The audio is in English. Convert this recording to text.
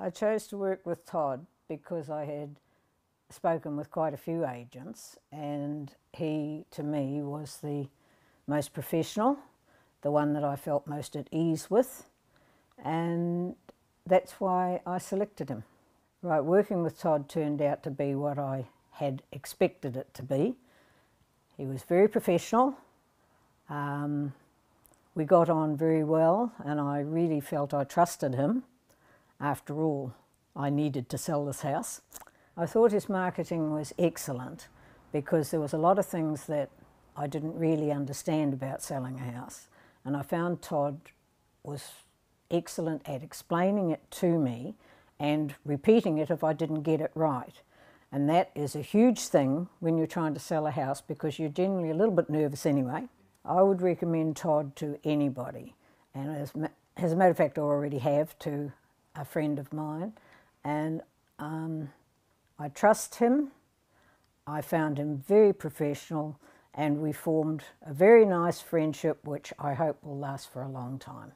I chose to work with Todd because I had spoken with quite a few agents, and he, to me, was the most professional, the one that I felt most at ease with, and that's why I selected him. Right, working with Todd turned out to be what I had expected it to be. He was very professional. Um, we got on very well, and I really felt I trusted him. After all, I needed to sell this house. I thought his marketing was excellent because there was a lot of things that I didn't really understand about selling a house. And I found Todd was excellent at explaining it to me and repeating it if I didn't get it right. And that is a huge thing when you're trying to sell a house because you're generally a little bit nervous anyway. I would recommend Todd to anybody. And as, as a matter of fact, I already have to a friend of mine. And um, I trust him. I found him very professional and we formed a very nice friendship which I hope will last for a long time.